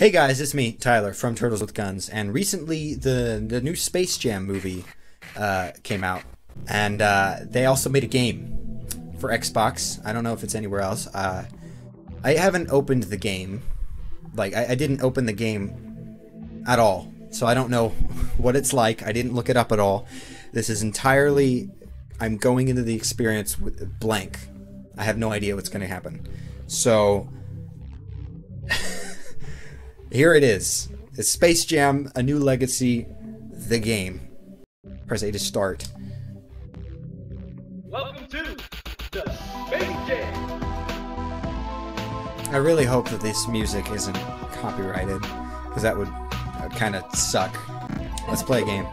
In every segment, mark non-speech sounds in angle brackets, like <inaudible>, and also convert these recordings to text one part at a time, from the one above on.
Hey guys, it's me, Tyler from Turtles with Guns, and recently the the new Space Jam movie uh, came out, and uh, they also made a game for Xbox. I don't know if it's anywhere else. Uh, I haven't opened the game, like I, I didn't open the game at all, so I don't know <laughs> what it's like. I didn't look it up at all. This is entirely I'm going into the experience with blank. I have no idea what's going to happen. So here it is. It's Space Jam: A New Legacy, the game. Press A to start. Welcome to the Space Jam. I really hope that this music isn't copyrighted, because that would uh, kind of suck. Let's play a game.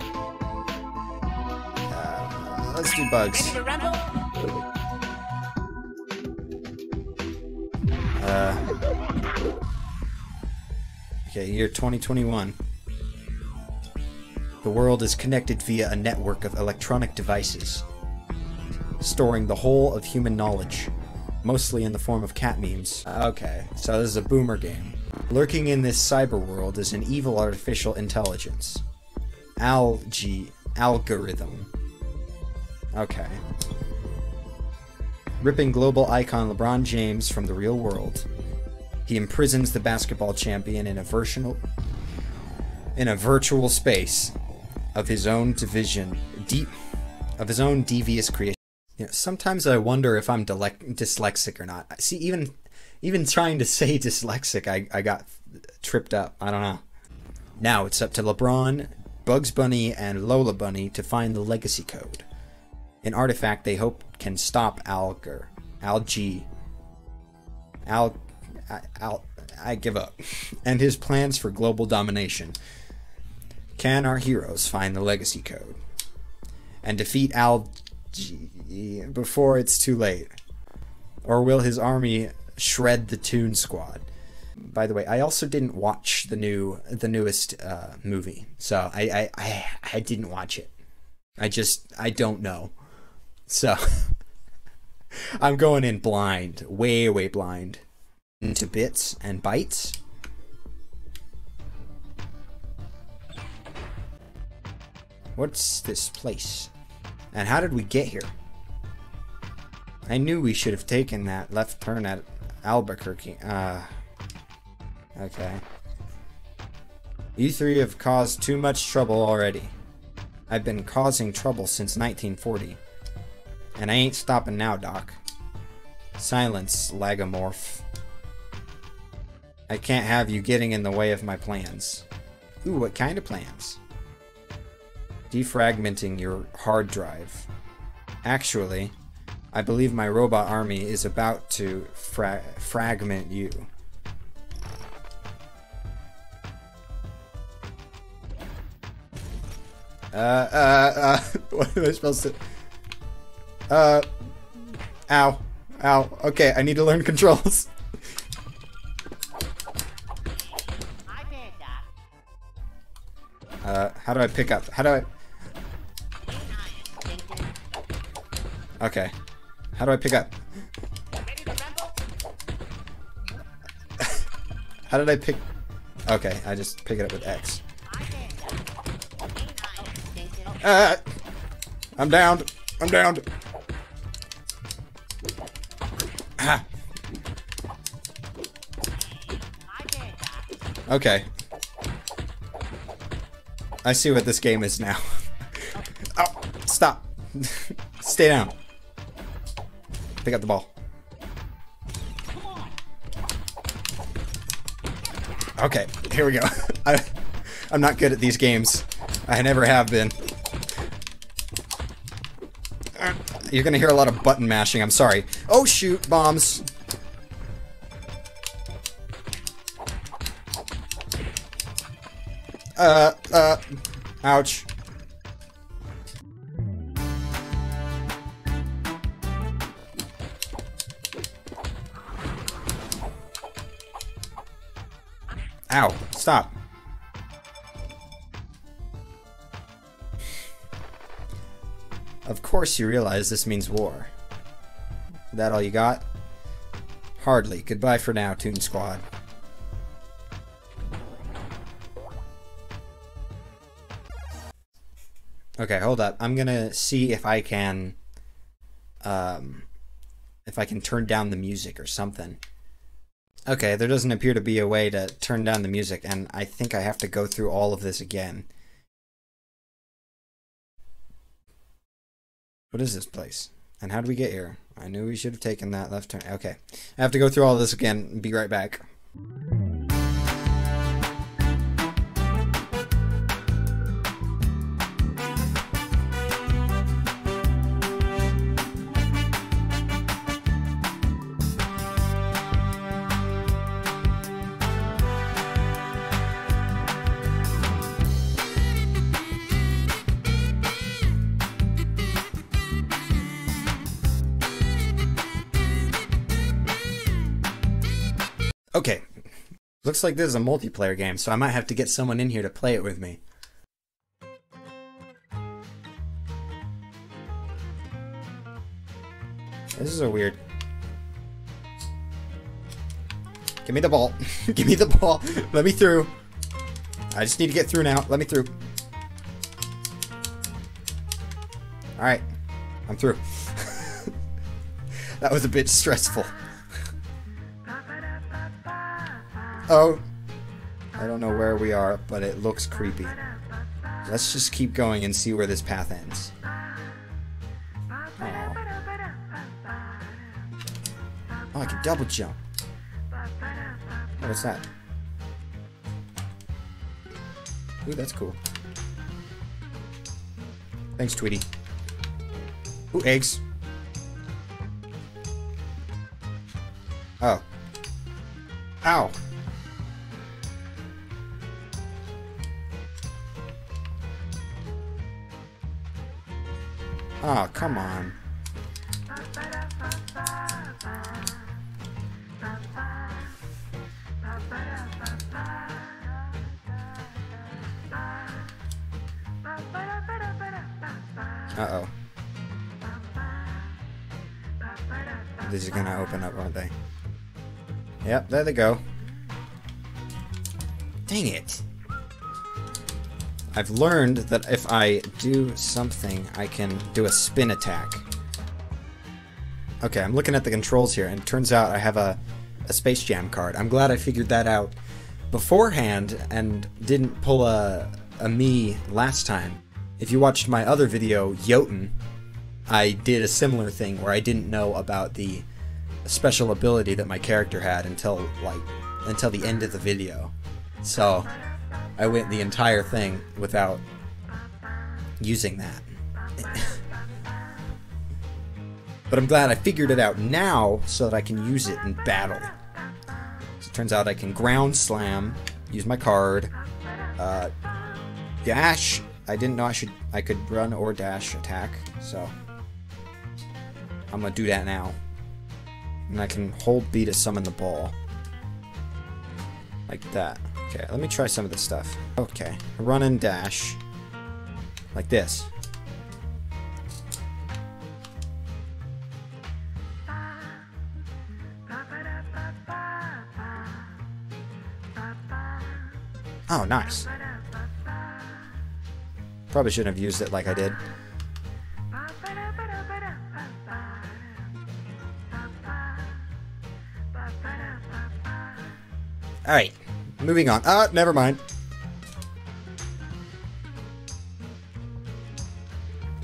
Uh, let's do bugs. Uh, okay, year 2021. The world is connected via a network of electronic devices, storing the whole of human knowledge, mostly in the form of cat memes. Okay, so this is a boomer game. Lurking in this cyber world is an evil artificial intelligence. Algae algorithm. Okay. Ripping global icon LeBron James from the real world. He imprisons the basketball champion in a virtual in a virtual space of his own division deep of his own devious creation. You know, sometimes I wonder if I'm dyslexic or not. See, even even trying to say <laughs> dyslexic, I, I got tripped up. I don't know. Now it's up to LeBron, Bugs Bunny, and Lola Bunny to find the legacy code. An artifact they hope can stop Alger, Algae, Al, Al, I give up, and his plans for global domination. Can our heroes find the legacy code and defeat Algae before it's too late? Or will his army shred the Toon Squad? By the way, I also didn't watch the new, the newest uh, movie, so I, I, I, I didn't watch it. I just, I don't know. So, <laughs> I'm going in blind, way, way blind, into bits and bytes. What's this place? And how did we get here? I knew we should have taken that left turn at Albuquerque. Uh, okay. You three have caused too much trouble already. I've been causing trouble since 1940. And I ain't stopping now, Doc. Silence, Lagomorph. I can't have you getting in the way of my plans. Ooh, what kind of plans? Defragmenting your hard drive. Actually, I believe my robot army is about to fra fragment you. Uh, uh, uh, <laughs> what am I supposed to... Uh, ow. Ow. Okay, I need to learn <laughs> controls. Uh, how do I pick up? How do I... Okay. How do I pick up? <laughs> How did I pick... Okay, I just pick it up with X. Uh, I'm down. I'm down. Ah. Okay. I see what this game is now. <laughs> oh, stop. <laughs> Stay down. Pick up the ball. Okay, here we go. <laughs> I, I'm not good at these games. I never have been. You're gonna hear a lot of button mashing, I'm sorry. Oh shoot, bombs. Uh, ouch. Ow, stop. Of course you realize this means war. That all you got? Hardly. Goodbye for now, Toon Squad. Okay, hold up. I'm gonna see if I can, um, if I can turn down the music or something. Okay, there doesn't appear to be a way to turn down the music, and I think I have to go through all of this again. What is this place? And how do we get here? I knew we should have taken that left turn. Okay. I have to go through all this again and be right back. Looks like this is a multiplayer game, so I might have to get someone in here to play it with me. This is a weird. Give me the ball. <laughs> Give me the ball. Let me through. I just need to get through now. Let me through. Alright. I'm through. <laughs> that was a bit stressful. Oh. I don't know where we are, but it looks creepy. Let's just keep going and see where this path ends. Aw. Oh, I can double jump. Oh, what's that? Ooh, that's cool. Thanks, Tweety. Ooh, eggs. Oh. Ow. Oh, come on. Uh-oh. These are gonna open up, aren't they? Yep, there they go. Dang it. I've learned that if I do something, I can do a spin attack. Okay, I'm looking at the controls here, and it turns out I have a, a Space Jam card. I'm glad I figured that out beforehand and didn't pull a, a me last time. If you watched my other video, Jotun, I did a similar thing where I didn't know about the special ability that my character had until like until the end of the video. So I went the entire thing without using that. but I'm glad I figured it out now so that I can use it in battle. So it turns out I can ground slam, use my card, uh, dash. I didn't know I should I could run or dash attack, so I'm gonna do that now. And I can hold B to summon the ball. Like that. Okay, let me try some of this stuff. Okay, run and dash. Like this. Oh, nice. Probably shouldn't have used it like I did. Alright, moving on. Ah, never mind.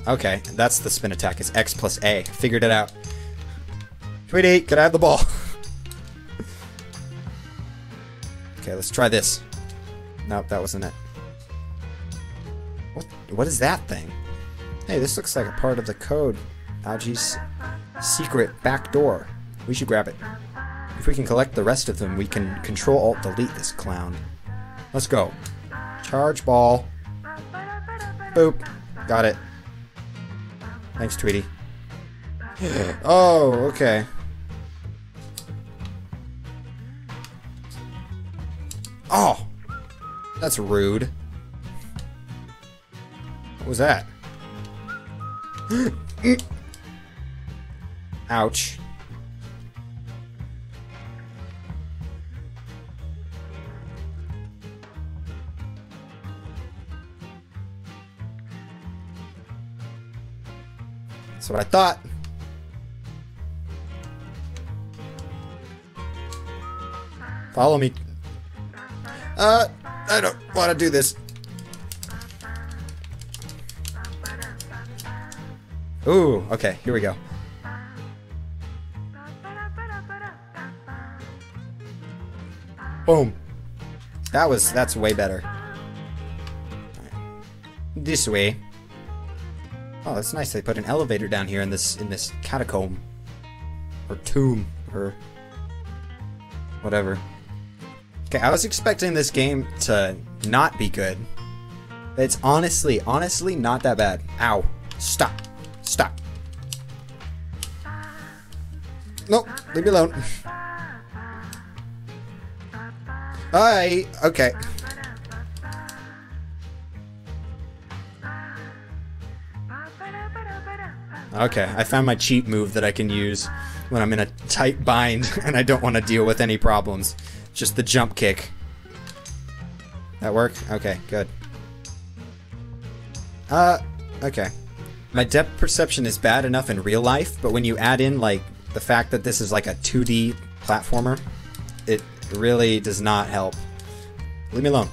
Okay, that's the spin attack. It's X plus A. Figured it out. Tweety, can I have the ball? <laughs> okay, let's try this. Nope, that wasn't it. What? What is that thing? Hey, this looks like a part of the code. Al-G's secret back door. We should grab it. If we can collect the rest of them, we can Control-Alt-Delete this clown. Let's go. Charge ball. Boop. Got it. Thanks, Tweety. <sighs> oh, okay. Oh! That's rude. What was that? <gasps> Ouch. That's what I thought. Follow me. Uh, I don't want to do this. Ooh, okay, here we go. Boom. That was, that's way better. This way. Oh, that's nice. They put an elevator down here in this, in this catacomb. Or tomb, or whatever. Okay, I was expecting this game to not be good. It's honestly, honestly not that bad. Ow. Stop. Stop. Nope, leave me alone. <laughs> Hi. Okay. Okay, I found my cheat move that I can use when I'm in a tight bind <laughs> and I don't want to deal with any problems. Just the jump kick. That work? Okay, good. Uh, okay. My depth perception is bad enough in real life, but when you add in, like, the fact that this is like a 2D platformer, it really does not help. Leave me alone.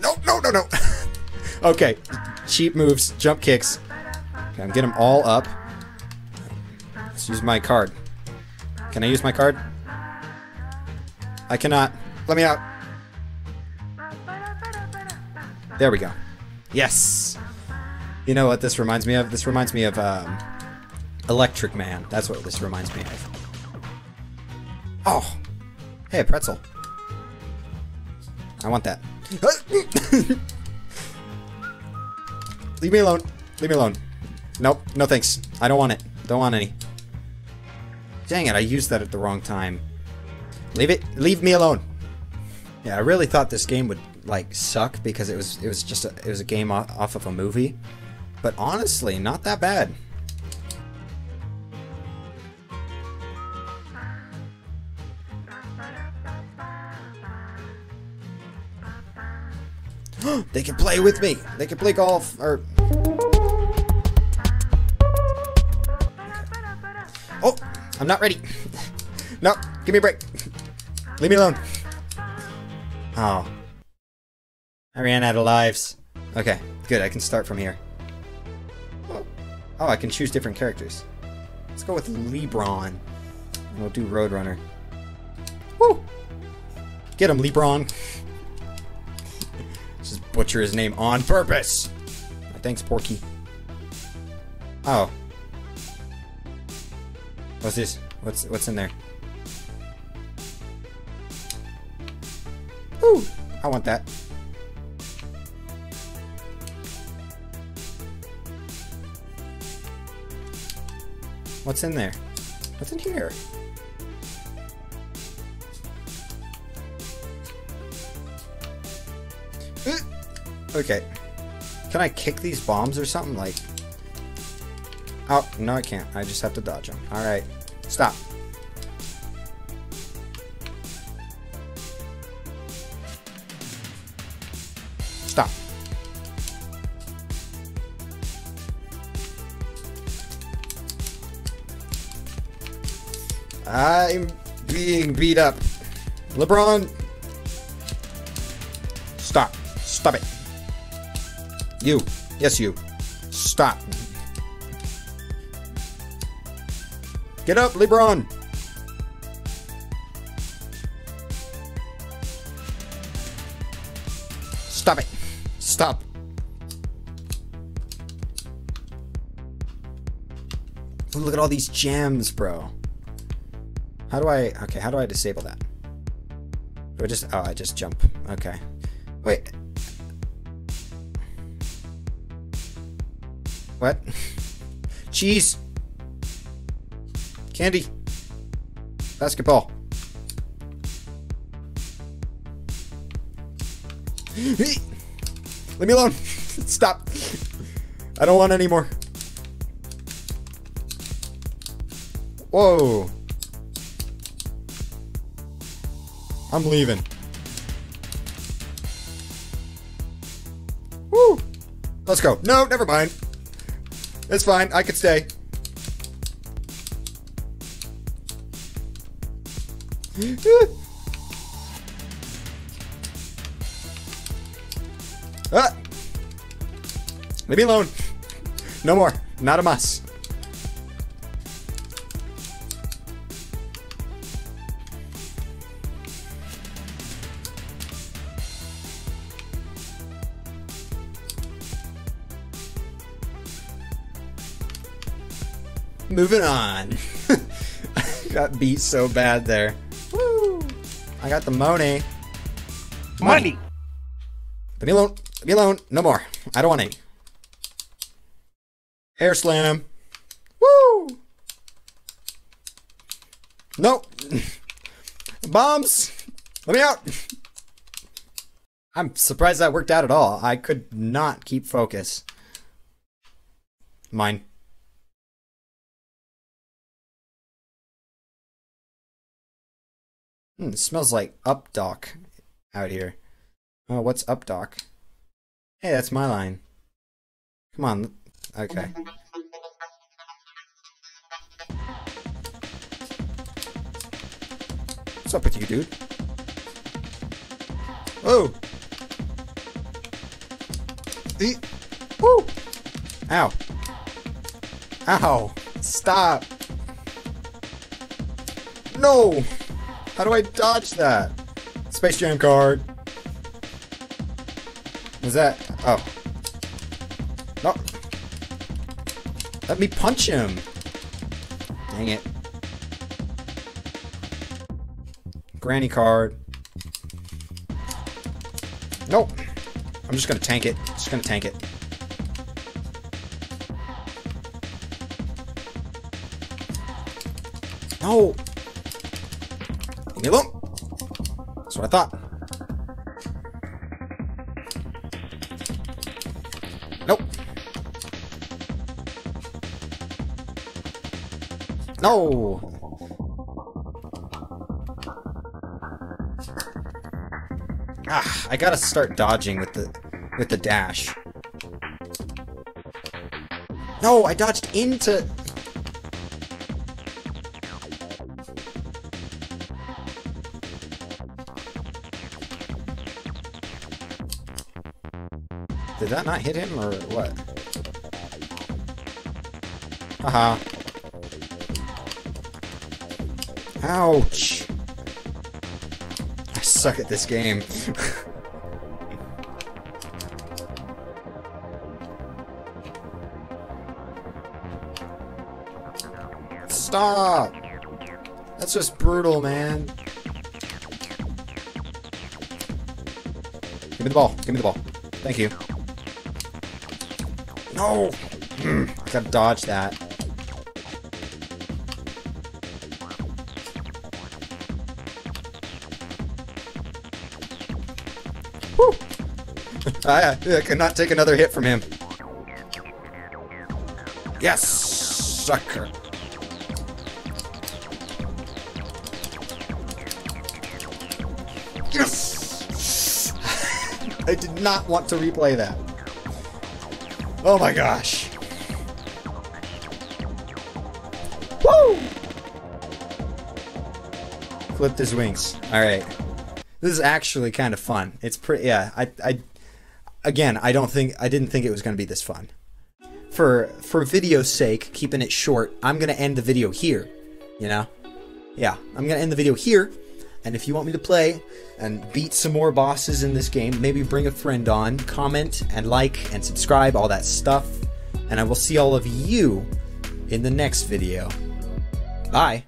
No, no, no, no. <laughs> okay, cheap moves, jump kicks. Okay, I'm getting them all up. Let's use my card. Can I use my card? I cannot. Let me out. There we go. Yes. You know what this reminds me of? This reminds me of um, Electric Man. That's what this reminds me of. Oh. Hey, pretzel. I want that. <laughs> Leave me alone. Leave me alone. Nope. No thanks. I don't want it. Don't want any. Dang it, I used that at the wrong time. Leave it. Leave me alone. Yeah, I really thought this game would like suck because it was it was just a, it was a game off of a movie. But honestly, not that bad. <gasps> they can play with me. They can play golf or I'm not ready. no, give me a break. Leave me alone. Oh. I ran out of lives. Okay, good. I can start from here. Oh, I can choose different characters. Let's go with Lebron. And we'll do Roadrunner. Woo! Get him, Lebron. Just butcher his name on purpose. Thanks, Porky. Oh. What's this? What's what's in there? Ooh, I want that. What's in there? What's in here? Okay. Can I kick these bombs or something? Like... Oh, no I can't. I just have to dodge him. Alright. Stop. Stop. I'm being beat up. LeBron! Stop. Stop it. You. Yes, you. Stop. Get up, LeBron! Stop it. Stop. Ooh, look at all these gems, bro. How do I... Okay, how do I disable that? Do I just... Oh, I just jump. Okay. Wait. What? <laughs> Cheese! Candy! Basketball! <gasps> Leave me alone! <laughs> Stop! I don't want any more. Whoa! I'm leaving. Woo! Let's go. No, never mind. It's fine. I could stay. Ah! Leave me alone. No more. Not a muss. Moving on. <laughs> got beat so bad there. I got the money. Money. Leave me alone. Leave me alone. No more. I don't want any. Air slam. Woo! No. <laughs> Bombs. Let me out. I'm surprised that worked out at all. I could not keep focus. Mine. Hmm, it smells like up dock out here. Oh, what's up dock? Hey, that's my line. Come on. Okay. What's up with you, dude? Oh! E Woo! Ow. Ow! Stop! No! How do I dodge that? Space Jam card. Is that? Oh. No. Let me punch him. Dang it. Granny card. Nope. I'm just gonna tank it. Just gonna tank it. No. Leave me. That's what I thought. Nope. No. Ah, I gotta start dodging with the with the dash. No, I dodged into Did that not hit him, or what? Haha. Ouch! I suck at this game. <laughs> Stop! That's just brutal, man. Give me the ball. Give me the ball. Thank you. No! Mm, I gotta dodge that. Whew! <laughs> I, I cannot take another hit from him. Yes! Sucker! Yes! <laughs> I did not want to replay that. Oh my gosh. Woo! Flipped his wings. Alright. This is actually kind of fun. It's pretty, yeah, I, I, again, I don't think, I didn't think it was going to be this fun. For, for video's sake, keeping it short, I'm going to end the video here, you know? Yeah, I'm going to end the video here. And if you want me to play and beat some more bosses in this game, maybe bring a friend on, comment and like and subscribe, all that stuff. And I will see all of you in the next video. Bye.